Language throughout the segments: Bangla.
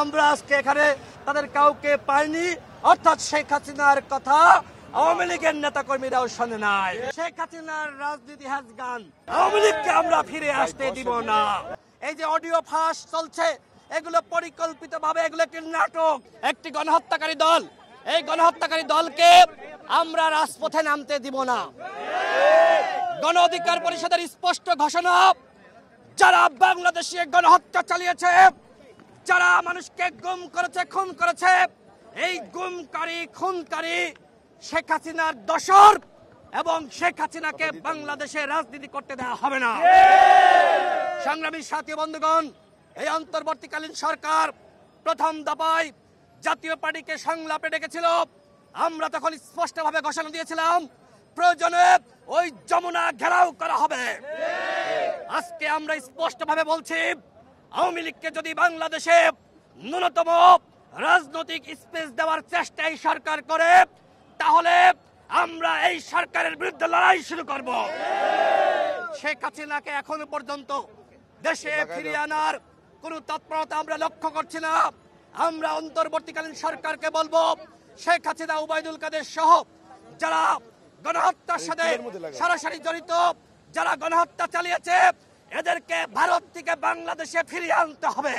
আমরা আজকে এখানে তাদের কাউকে পাইনি। অর্থাৎ শেখ হাসিনার কথা আওয়ামী লীগের নেতা কর্মীরাও শোনে নাই। শেখ হাসিনার রাজনীতি হ্যাজ গান আওয়ামী লীগকে আমরা ফিরে আসতে দিব না। এই যে অডিও ফাঁস চলছে, এগুলো পরিকল্পিত ভাবে এগুলো একটি নাটক, একটি গণহত্যাকারী দল। এই গণহত্যাকারী দলকে আমরা রাজপথে নামতে দিব না। গণ অধিকার পরিষদের স্পষ্ট ঘোষণা, যারা বাংলাদেশে গণহত্যা চালিয়েছে যারা মানুষকে গুম করেছে খুন করেছে এই গুমকারী খুনকারী শেখ হাসিনার দশর এবং শেখ হাসিনাকে বাংলাদেশে রাজনীতি করতে দেওয়া হবে না। সংগ্রামী সাথী বন্ধুগণ এই অন্তর্বর্তীকালীন সরকার প্রথম দফায় জাতীয় পার্টিকে সংলাপে ডেকেছিল। আমরা তখন স্পষ্টভাবে ঘোষণা দিয়েছিলাম প্রয়োজনে ওই যমুনা ঘেরাও করা হবে। আজকে আমরা স্পষ্টভাবে বলছি আওয়ামী লীগকে যদি বাংলাদেশে ন্যূনতম রাজনৈতিক স্পেস দেওয়ার চেষ্টা এই সরকার করে তাহলে আমরা এই সরকারের বিরুদ্ধে লড়াই শুরু করব। শেখ হাসিনাকে এখনও পর্যন্ত দেশে ফিরিয়ে আনার কোন তৎপরতা আমরা লক্ষ্য করছি না। আমরা অন্তর্বর্তীকালীন সরকারকে বলব শেখ হাসিনা উবায়দুল কাদের সহ যারা গণহত্যার সাথে সরাসরি জড়িত যারা গণহত্যা চালিয়েছে এদেরকে ভারত থেকে বাংলাদেশে ফিরিয়ে আনতে হবে।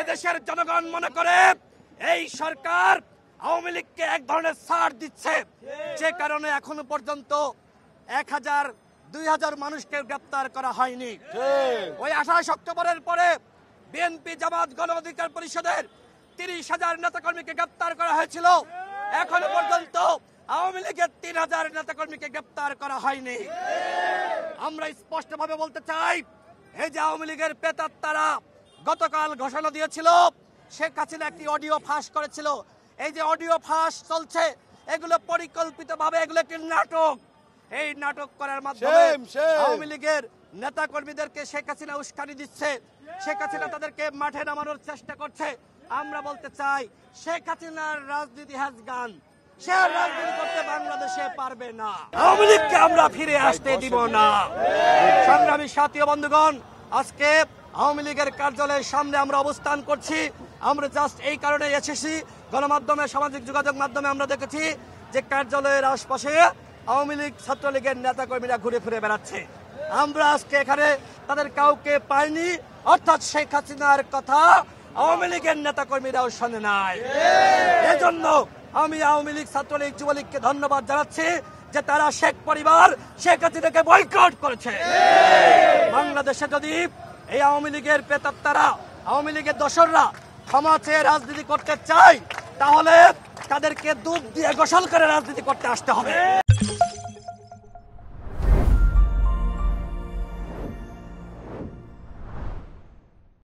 এদেশের জনগণ মনে করে এই সরকার আওয়ামী লীগকে এক ধরনের ছাড় দিচ্ছে। যে কারণে এখনও পর্যন্ত এক হাজার, দুই হাজার মানুষকে গ্রেপ্তার করা হয়নি। ওই আঠাশ অক্টোবরের পরে বিএনপি জামাত গণ অধিকার পরিষদের তিরিশ হাজার নেতাকর্মীকে গ্রেপ্তার করা হয়েছিল। এখনও পর্যন্ত আওয়ামী লীগের তিন হাজার নেতাকর্মীকে গ্রেপ্তার করা হয়নি। আমরা স্পষ্টভাবে বলতে চাই এই যে আওয়ামী লীগের পেতাত্তারা গতকাল ঘোষণা দিয়েছিল শেখ হাসিনা একটি অডিও ফাঁস করেছিল। এই যে অডিও ফাঁস চলছে এগুলো পরিকল্পিত ভাবে এগুলো একটি নাটক। এই নাটক করার মাধ্যমে. আওয়ামী লীগের নেতা কর্মীদেরকে শেখ হাসিনা উস্কানি দিচ্ছে। শেখ হাসিনা তাদেরকে মাঠে নামানোর চেষ্টা করছে। আমরা বলতে চাই শেখ হাসিনার রাজনীতি হ্যাজ গান সে রাজনীতি করতে বাংলাদেশে পারবে না। আওয়ামী লীগকে আমরা ফিরে আসতে দিব না। সংগ্রামী সাথী বন্ধুগণ, আজকে আওয়ামী লীগের কার্যালয়ের সামনে আমরা অবস্থান করছি। আমরা জাস্ট এই কারণে এসেছি। গণমাধ্যমে, সামাজিক যোগাযোগ মাধ্যমে আমরা দেখেছি যে কার্যালয়ের আশপাশে আওয়ামী লীগ ছাত্রলীগের নেতা কর্মীরা ঘুরে ফিরে বেড়াচ্ছে। আমরা আজকে এখানে তাদের কাউকে পাইনি। অর্থাৎ শেখ হাসিনার কথা আওয়ামী লীগের নেতা কর্মীরাও শোনে নাই। এজন্য আমি আওয়ামী লীগ ছাত্রলীগ যুবলীগকে ধন্যবাদ জানাচ্ছি যে তারা শেখ পরিবার শেখ হাসিনাকে বয়কট করেছে। বাংলাদেশে যদি এই আওয়ামী লীগের প্রেতাত্মারা আওয়ামী লীগের দোসররা ক্ষমা চেয়ে রাজনীতি করতে চায় তাহলে তাদেরকে দুধ দিয়ে গোসল করে রাজনীতি করতে আসতে হবে।